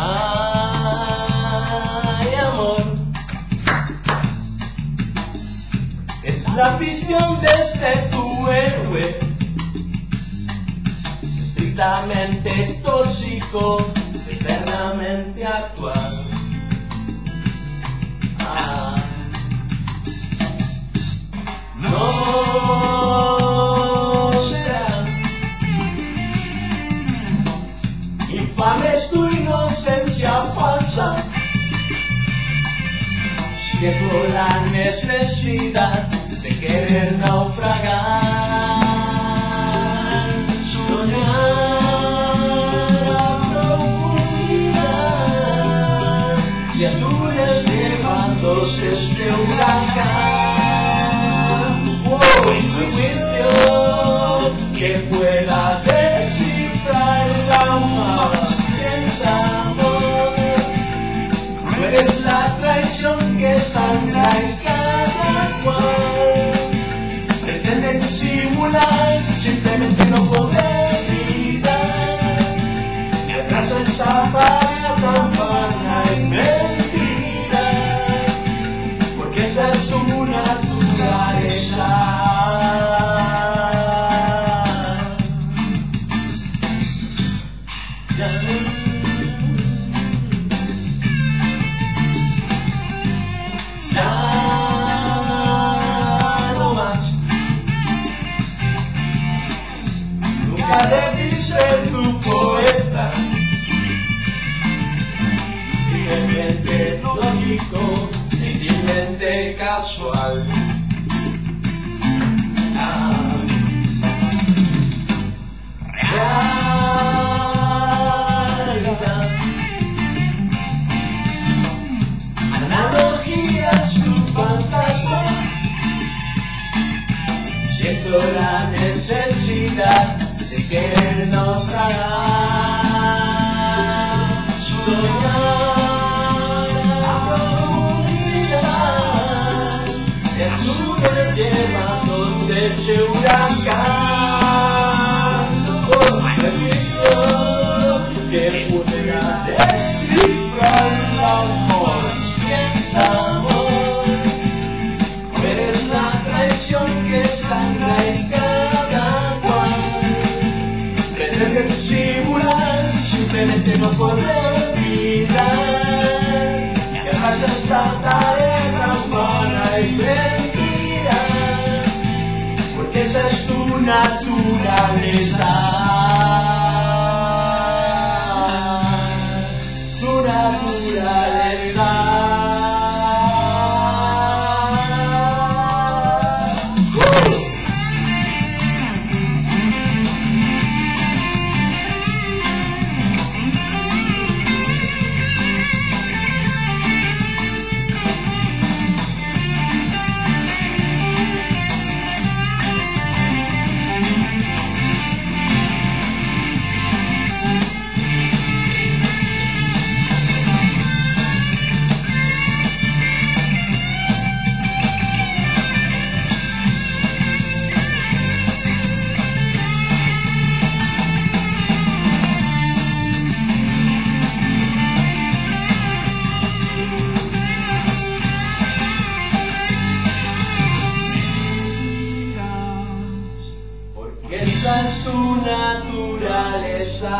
Ay, amor. Es la visión de ser tu héroe. Estrictamente tóxico, eternamente actual. Ah. No será infame es tu inocencia falsa. Siento la necesidad de querer sangra en cada cual. Pretenden disimular, Nunca debí ser tu poeta. Simplemente lógico, intimamente casual. Ah. Realidad. Analogías, tu fantasma. Siento la de não cairá. Sonhar, a não morirá. É sua tema, você segurará. Oh, é missão que poderá descer. Simplemente no poder olvidar. Que más esta tarea vana y mentiras. Porque esa es tu naturaleza. Tu naturaleza. su naturaleza.